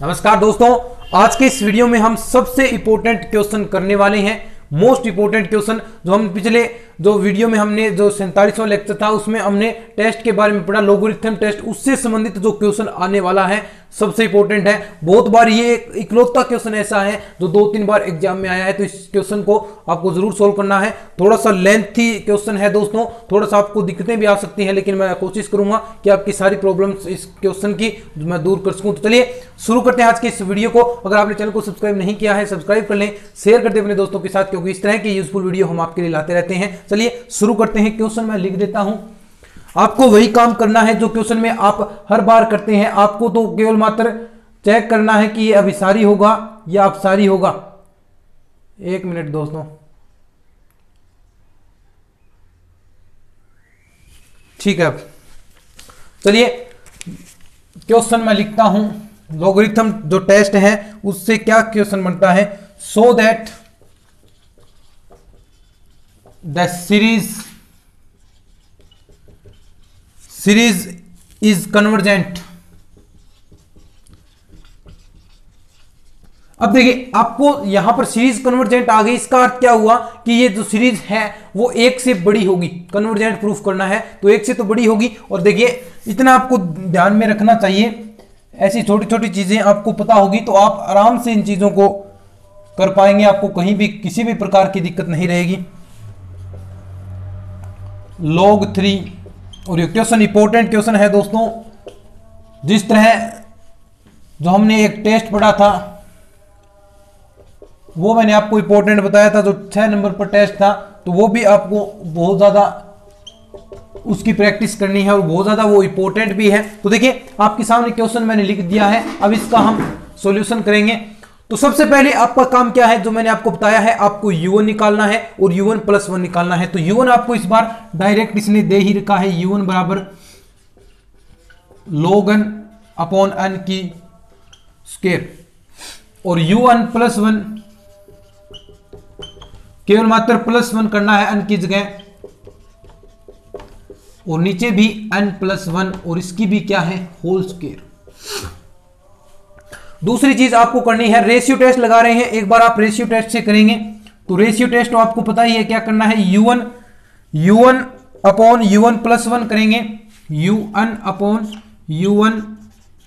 नमस्कार दोस्तों, आज के इस वीडियो में हम सबसे इंपोर्टेंट क्वेश्चन करने वाले हैं मोस्ट इंपोर्टेंट क्वेश्चन जो हम पिछले जो वीडियो में हमने जो सैंतालीसवां लेक्चर था, उसमें हमने टेस्ट के बारे में पढ़ा लोगोरिथम टेस्ट उससे संबंधित जो क्वेश्चन आने वाला है, सबसे इंपॉर्टेंट है। बहुत बार ये इकलौता क्वेश्चन ऐसा है, जो दो तीन बार एग्ज़ाम में आया है तो इस क्वेश्चन को आपको ज़रूर सोल्व करना है। थोड़ा सा लेंथी क्वेश्चन है दोस्तों थोड़ा सा आपको दिक्कतें भी आ सकती हैं, लेकिन मैं कोशिश करूँगा कि आपकी सारी प्रॉब्लम्स इस क्वेश्चन की मैं दूर कर सकूँ। तो चलिए, शुरू करते हैं आज के इस वीडियो को। अगर आपने चैनल को सब्सक्राइब नहीं किया है सब्सक्राइब कर लें शेयर करते अपने दोस्तों के साथ, क्योंकि इस तरह की यूजफुल वीडियो हम आपके लिए लाते रहते हैं। चलिए शुरू करते हैं, क्वेश्चन मैं लिख देता हूँ। आपको वही काम करना है जो क्वेश्चन में आप हर बार करते हैं। आपको तो केवल मात्र चेक करना है कि ये अभिसारी होगा या अपसारी होगा। एक मिनट दोस्तों। ठीक है चलिए, क्वेश्चन मैं लिखता हूँ। लोगरिथम जो टेस्ट है, उससे क्या क्वेश्चन बनता है? So that the series series is convergent अब देखिए, आपको यहाँ पर सीरीज़ कन्वर्जेंट आ गई इसका अर्थ क्या हुआ कि ये जो सीरीज़ है, वो एक से बड़ी होगी। कन्वर्जेंट प्रूफ करना है तो एक से तो बड़ी होगी। और देखिए, इतना आपको ध्यान में रखना चाहिए। ऐसी छोटी छोटी चीज़ें आपको पता होगी तो आप आराम से इन चीज़ों को कर पाएँगे। आपको कहीं भी, किसी भी प्रकार की दिक्कत नहीं रहेगी। लॉग थ्री और ये क्वेश्चन इंपॉर्टेंट क्वेश्चन है दोस्तों। जिस तरह जो हमने एक टेस्ट पढ़ा था, वो मैंने आपको इंपॉर्टेंट बताया था, जो छह नंबर पर टेस्ट था तो वो भी आपको बहुत ज़्यादा उसकी प्रैक्टिस करनी है और बहुत ज़्यादा वो इंपॉर्टेंट भी है। तो देखिए, आपके सामने क्वेश्चन मैंने लिख दिया है, अब इसका हम सॉल्यूशन करेंगे। तो सबसे पहले आपका काम क्या है, जो मैंने आपको बताया है, आपको u1 निकालना है और u1 प्लस वन निकालना है। तो u1 आपको इस बार डायरेक्ट इसने दे ही रखा है u1 बराबर लोगन अपॉन एन की स्केयर और u1 प्लस वन केवल मात्र प्लस वन करना है एन की जगह। और नीचे भी एन प्लस वन और इसकी भी क्या है होल स्केयर दूसरी चीज़ आपको करनी है रेशियो टेस्ट लगा रहे हैं, एक बार आप रेशियो टेस्ट से करेंगे तो रेशियो टेस्ट तो आपको पता ही है क्या करना है u one u one upon u one plus one करेंगे u n upon u one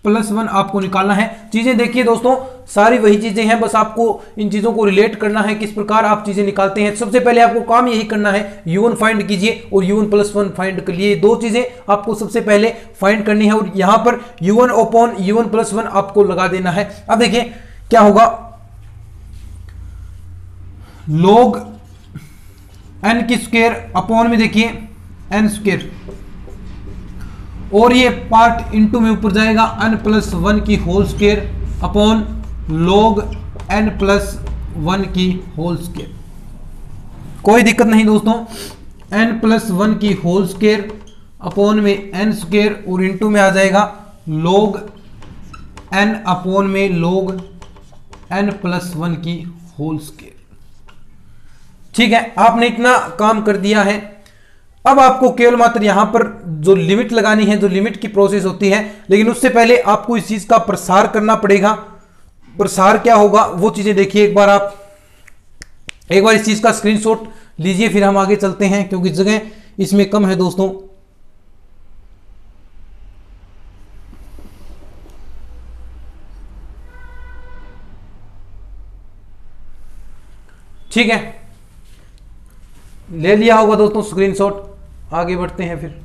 plus one आपको निकालना है। चीज़ें देखिए दोस्तों सारी वही चीज़ें हैं, बस आपको इन चीज़ों को रिलेट करना है, किस प्रकार आप चीज़ें निकालते हैं। सबसे पहले आपको काम यही करना है यू वन फाइंड कीजिए और u one plus one find कर लिए दो चीज़ें आपको सबसे पहले फाइंड करनी है और यहाँ पर u one upon u one plus one आपको लगा देना है। अब देखिए, क्या होगा? लोग एन की स्क्वेयर अपॉन में देखिए एन स्क्वेयर और ये पार्ट इनटू में ऊपर जाएगा एन प्लस वन की whole square upon log n plus one की होल स्क्वेयर कोई दिक्कत नहीं दोस्तों। एन प्लस वन की होल स्क्वेयर अपोन में एन स्क्वेयर और इनटू में आ जाएगा। लोग एन अपोन में लोग एन प्लस वन की होल स्क्वेयर ठीक है, आपने इतना काम कर दिया है। अब आपको केवल मात्र यहाँ पर जो लिमिट लगानी है, जो लिमिट की प्रोसेस होती है, लेकिन उससे पहले आपको इस चीज़ का प्रसार करना पड़ेगा। प्रसार क्या होगा, वो चीज़ें देखिए एक बार आप। एक बार इस चीज़ का स्क्रीनशॉट लीजिए, फिर हम आगे चलते हैं, क्योंकि जगह इसमें कम है दोस्तों। ठीक है। ले लिया होगा दोस्तों स्क्रीनशॉट आगे बढ़ते हैं फिर।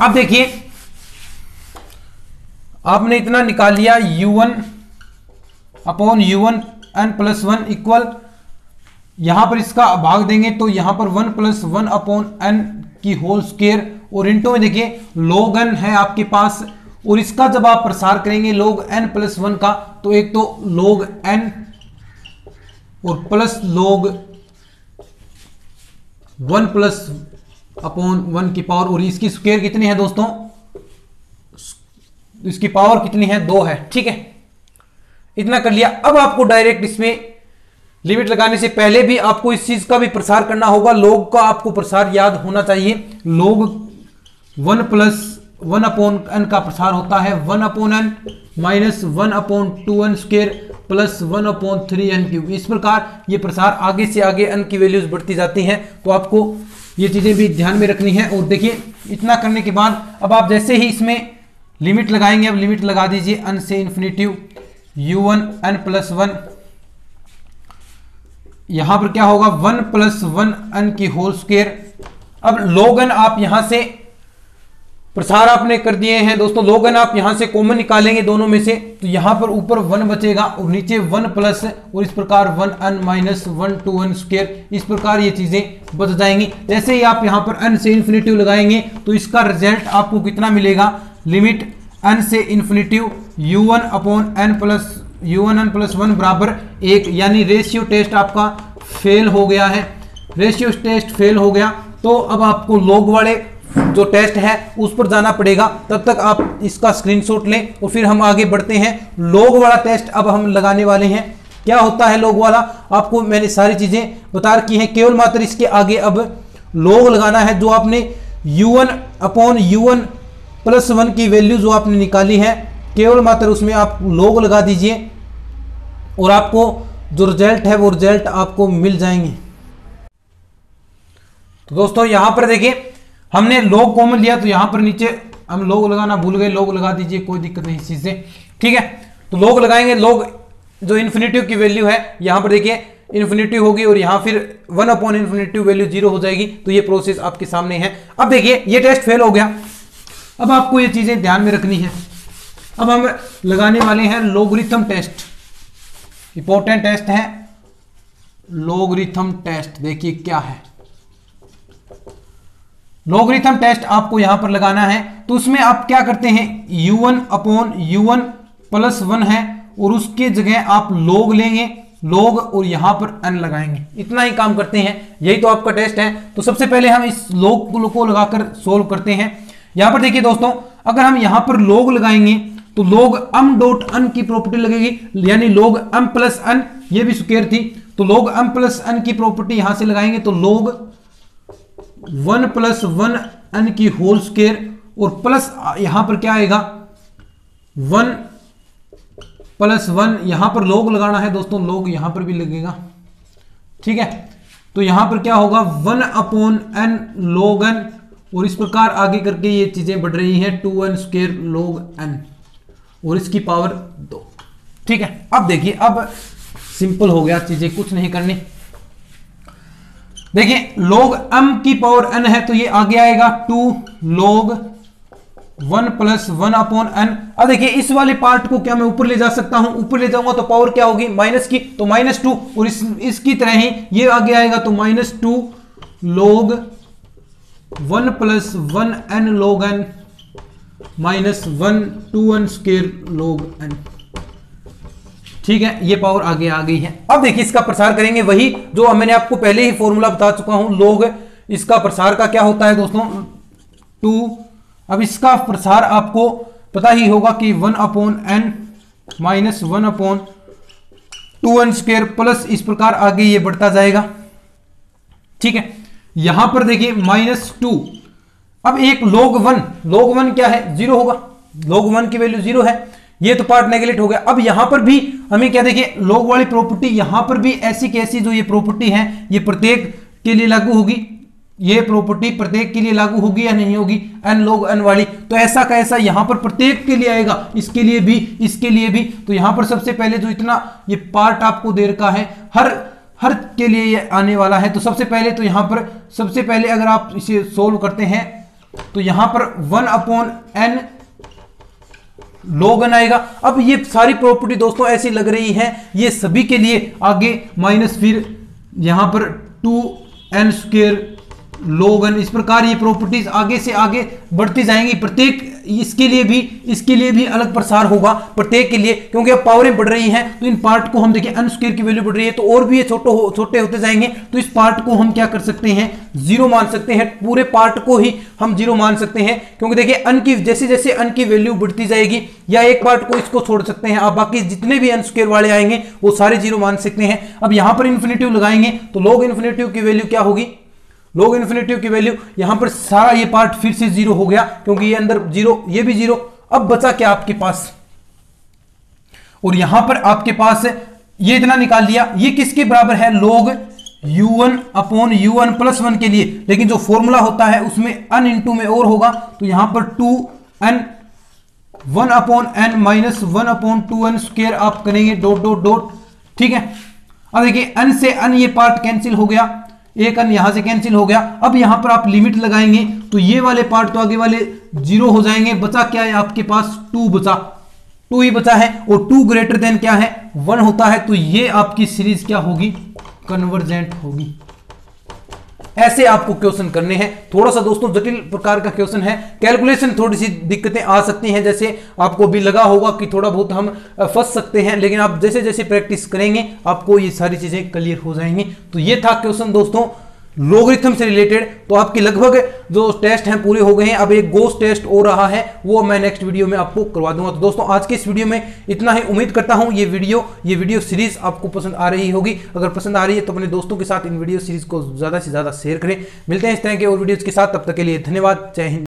अब देखिए आपने इतना निकाल लिया u1 one upon u one n plus one equal यहाँ पर इसका भाग देंगे तो यहाँ पर one plus one upon n की होल स्केयर और इंटो में देखिए लोग एन है आपके पास, और इसका जब आप प्रसार करेंगे लोग एन प्लस वन का तो एक तो लोग एन और plus log one plus upon one की पावर और इसकी स्क्वेयर कितनी है दोस्तों? इसकी पावर कितनी है? दो है। ठीक है? इतना कर लिया। अब आपको डायरेक्ट इसमें लिमिट लगाने से पहले भी आपको इस चीज़ का भी प्रसार करना होगा। लोग का आपको प्रसार याद होना चाहिए। Log one plus one upon n का प्रसार होता है। One upon n minus one upon two n square plus one upon three n cube इस प्रकार ये प्रसार आगे से आगे एन की वैल्यूज़ बढ़ती जाती हैं। तो आपको ये चीज़ें भी ध्यान में रखनी है। और देखिए, इतना करने के बाद अब आप जैसे ही इसमें लिमिट लगाएँगे, अब लिमिट लगा दीजिए अन से infinitive u one n plus one यहाँ पर क्या होगा? वन प्लस वन एन की होल स्क्र अब लोगन आप यहाँ से प्रसार आपने कर दिए हैं। दोस्तों लोगन आप यहाँ से कॉमन निकालेंगे दोनों में से। तो यहाँ पर ऊपर वन बचेगा और नीचे वन प्लस और इस प्रकार one n minus one two one square इस प्रकार ये चीज़ें बच जाएँगी। जैसे ही आप यहाँ पर एन से इन्फिनेटिव लगाएँगे तो इसका रिज़ल्ट आपको कितना मिलेगा? लिमिट एन से infinitive u one upon n plus u one n plus one बराबर एक, यानी रेशियो टेस्ट आपका फेल हो गया है। रेशियो टेस्ट फेल हो गया। तो अब आपको लोग वाले जो टेस्ट है, उस पर जाना पड़ेगा। तब तक आप इसका स्क्रीनशॉट लें और फिर हम आगे बढ़ते हैं। लोग वाला टेस्ट अब हम लगाने वाले हैं। क्या होता है लोग वाला? आपको मैंने सारी चीज़ें बता रखी हैं। केवल मात्र इसके आगे अब लोग लगाना है जो आपने u one upon u one plus one की वैल्यू जो आपने निकाली है, केवल मात्र उसमें आप लोग लगा दीजिए और आपको जो रिज़ल्ट है, वो रिज़ल्ट आपको मिल जाएँगे। तो दोस्तों, यहाँ पर देखिए, हमने लोग कॉमन लिया तो यहाँ पर नीचे हम लोग लगाना भूल गए लोग लगा दीजिए, कोई दिक्कत नहीं इस चीज़ से। ठीक है? तो लोग लगाएँगे लोग जो इन्फिनेटिव की वैल्यू है, यहाँ पर देखिए इन्फिनेटिव होगी और यहाँ फिर one upon infinitive value zero हो जाएगी तो ये प्रोसेस आपके सामने है। अब देखिए, ये टेस्ट फेल हो गया। अब आपको ये चीज़ें ध्यान में रखनी है। अब हम लगाने वाले हैं लोगरिथम टेस्ट इंपॉर्टेंट टेस्ट है। लोगरिथम टेस्ट देखिए क्या है। लोगरिथम टेस्ट आपको यहाँ पर लगाना है। तो उसमें आप क्या करते हैं? u1 one upon u one plus one है और उसके जगह आप लोग लेंगे। लोग और यहाँ पर n लगाएँगे। इतना ही काम करते हैं। यही तो आपका टेस्ट है। तो सबसे पहले हम इस लोग को लगाकर सोल्व करते हैं। यहाँ पर देखिए दोस्तों, अगर हम यहाँ पर लोग लगाएँगे तो लोग m डॉट अन की प्रॉपर्टी लगेगी, यानी लोग m प्लस अन ये भी स्क्र थी तो लोग m प्लस अन की प्रॉपर्टी यहाँ से लगाएँगे तो log one plus one n की होल स्केयर और प्लस यहाँ पर क्या आएगा? वन प्लस वन यहाँ पर लोग लगाना है दोस्तों लोग यहाँ पर भी लगेगा। ठीक है? तो यहाँ पर क्या होगा? One upon n log n और इस प्रकार आगे करके ये चीज़ें बढ़ रही हैं two n square log n और इसकी पावर दो। ठीक है, अब देखिए, अब सिंपल हो गया चीज़ें, कुछ नहीं करनी। देखिए लोग m की पावर n है तो ये आगे आएगा two log one plus one upon n अब देखिए, इस वाले पार्ट को क्या मैं ऊपर ले जा सकता हूँ? ऊपर ले जाऊँगा तो पावर क्या होगी? माइनस की तो माइनस टू और इस, इसकी तरह ही ये आगे आएगा तो minus two log one plus one n log n minus one two n square log n ठीक है, ये पावर आगे आ गई है। अब देखिए, इसका प्रसार करेंगे वही जो मैंने आपको पहले ही फॉर्मूला बता चुका हूँ लोग इसका प्रसार का क्या होता है दोस्तों? टू। अब इसका प्रसार आपको पता ही होगा कि one upon n minus one upon two n square plus इस प्रकार आगे ये बढ़ता जाएगा। ठीक है यहाँ पर देखिए माइनस टू अब एक लोग वन लोग वन क्या है? ज़ीरो होगा. लोग वन की वैल्यू ज़ीरो है. ये तो पार्ट नेगलेक्ट हो गया. अब यहाँ पर भी हमें क्या देखिए लोग वाली प्रॉपर्टी यहाँ पर भी ऐसी कैसी जो ये प्रॉपर्टी है, ये प्रत्येक के लिए लागू होगी? ये प्रॉपर्टी प्रत्येक के लिए लागू होगी या नहीं होगी? एन लोग एन वाली. तो ऐसा का ऐसा यहाँ पर प्रत्येक के लिए आएगा. इसके लिए भी, इसके लिए भी. तो यहाँ पर सबसे पहले जो इतना ये पार्ट आपको दे रखा है, हर हर के लिए ये आने वाला है। तो सबसे पहले तो यहाँ पर, सबसे पहले अगर आप इसे सोल्व करते हैं तो यहाँ पर वन अपॉन एन लोगन आएगा। अब ये सारी प्रॉपर्टी दोस्तों ऐसी लग रही है, ये सभी के लिए आगे माइनस फिर यहाँ पर टू एन स्क्र लोगन इस प्रकार ये प्रॉपर्टीज़ आगे से आगे बढ़ती जाएँगी। प्रत्येक इसके लिए भी, इसके लिए भी अलग प्रसार होगा प्रत्येक के लिए, क्योंकि अब पावरें बढ़ रही हैं तो इन पार्ट को हम देखिए अन स्क्र की वैल्यू बढ़ रही है तो और भी ये छोटे छोटे होते जाएँगे तो इस पार्ट को हम क्या कर सकते हैं ज़ीरो मान सकते हैं, पूरे पार्ट को ही हम ज़ीरो मान सकते हैं, क्योंकि देखिए अन की, जैसे जैसे अन की वैल्यू बढ़ती जाएगी, या एक पार्ट को इसको छोड़ सकते हैं, आप बाकी जितने भी अन स्क्र वाले आएँगे, वो सारे ज़ीरो मान सकते हैं। अब यहाँ पर इन्फिनेटिव लगाएँगे तो लोग इन्फिनेटिव की वैल्यू क्या होगी? लोग इन्फिनिटिव की वैल्यू यहाँ पर सारा ये पार्ट फिर से ज़ीरो हो गया, क्योंकि ये अंदर ज़ीरो ये भी ज़ीरो अब बचा क्या आपके पास? और यहाँ पर आपके पास ये इतना निकाल लिया ये किसके बराबर है? Log u1 upon u one plus one के लिए। लेकिन जो फॉर्मूला होता है, उसमें अन इंटू में और होगा तो यहाँ पर two n one upon n minus one upon two n square आप करेंगे डॉट डॉट डॉट ठीक है? अब देखिए एन से एन ये पार्ट कैंसिल हो गया एक अन यहाँ से कैंसिल हो गया। अब यहाँ पर आप लिमिट लगाएँगे तो ये वाले पार्ट तो आगे वाले ज़ीरो हो जाएँगे। बचा क्या है आपके पास? टू बचा। टू ही बचा है और टू ग्रेटर देन क्या है? वन होता है। तो ये आपकी सीरीज़ क्या होगी? कन्वर्जेंट होगी। ऐसे आपको क्वेश्चन करने हैं। थोड़ा सा दोस्तों जटिल प्रकार का क्वेश्चन है। कैलकुलेशन थोड़ी सी दिक्कतें आ सकती हैं। जैसे आपको भी लगा होगा कि थोड़ा बहुत हम फंस सकते हैं, लेकिन आप जैसे जैसे प्रैक्टिस करेंगे, आपको ये सारी चीज़ें क्लियर हो जाएँगी। तो ये था क्वेश्चन दोस्तों। लोगरिथम से रिलेटेड तो आपके लगभग जो टेस्ट हैं पूरे हो गए हैं। अब एक गोस्ट टेस्ट हो रहा है, वो मैं नेक्स्ट वीडियो में आपको करवा दूँगा। तो दोस्तों, आज के इस वीडियो में इतना ही उम्मीद करता हूँ, ये वीडियो ये वीडियो सीरीज़ आपको पसंद आ रही होगी। अगर पसंद आ रही है तो अपने दोस्तों के साथ इन वीडियो सीरीज़ को ज़्यादा से ज़्यादा शेयर करें। मिलते हैं इस तरह के और वीडियोज़ के साथ, तब तक के लिए धन्यवाद। जय हिंद।